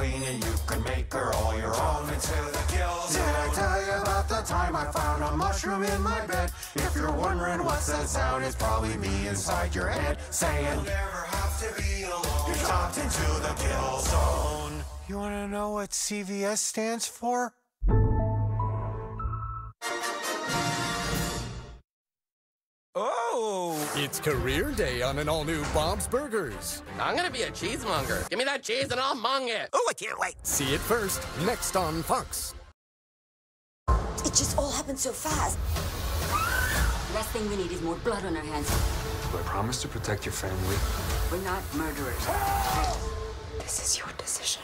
clean and you can make her all your own until the gills. Did I tell you about the time I found a mushroom in my bed? If you're wondering what's that sound, it's probably me inside your head saying, You'll never have to be alone. You're dropped into the kill zone. You wanna know what CVS stands for? It's career day on an all new Bob's Burgers. I'm gonna be a cheesemonger. Give me that cheese and I'll mong it. Oh, I can't wait. See it first, next on Fox. It just all happened so fast. Last thing we need is more blood on our hands. I promise to protect your family? We're not murderers. This is your decision.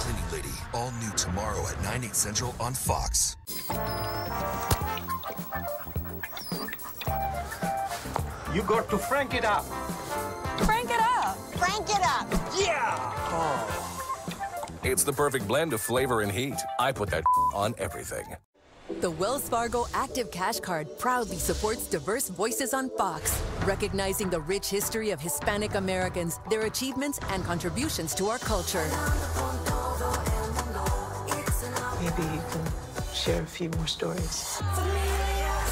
Cleaning Lady, all new tomorrow at 9, 8 central on Fox. You got to frank it up. Crank it up. Crank it up. Yeah! Oh. It's the perfect blend of flavor and heat. I put that on everything. The Wells Fargo Active Cash Card proudly supports diverse voices on Fox, recognizing the rich history of Hispanic Americans, their achievements, and contributions to our culture. Maybe you can share a few more stories.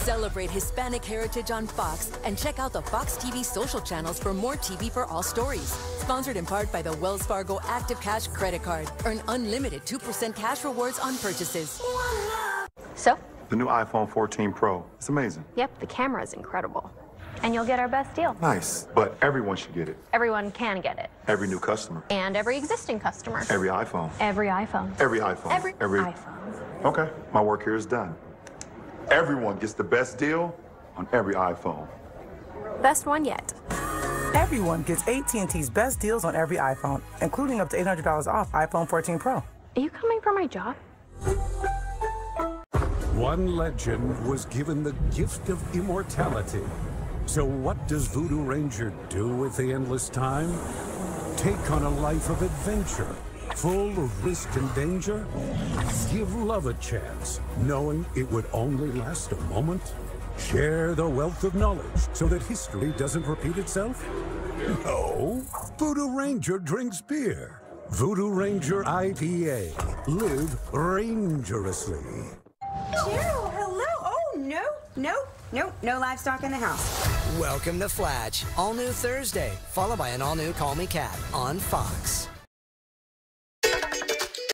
Celebrate Hispanic heritage on Fox and check out the Fox TV social channels for more TV for all stories. Sponsored in part by the Wells Fargo Active Cash Credit Card. Earn unlimited 2% cash rewards on purchases. So, The new iPhone 14 Pro. It's amazing. yep, the camera is incredible. And you'll get our best deal. Nice. But everyone should get it. Everyone can get it. Every new customer. And every existing customer. Every iPhone. Every iPhone. Every iPhone. Every, Every. iPhone. Okay. My work here is done. Everyone gets the best deal on every iPhone. Best one yet. Everyone gets AT&T's best deals on every iPhone, including up to $800 off iPhone 14 Pro. Are you coming for my job? One legend was given the gift of immortality. So what does Voodoo Ranger do with the endless time? Take on a life of adventure, full of risk and danger? Give love a chance, knowing it would only last a moment? Share the wealth of knowledge so that history doesn't repeat itself? No. Voodoo Ranger drinks beer. Voodoo Ranger IPA. Live rangerously. Cheryl, hello. Oh, no, no, no, no livestock in the house. Welcome to Flatch, all new Thursday, followed by an all new Call Me Kat on Fox.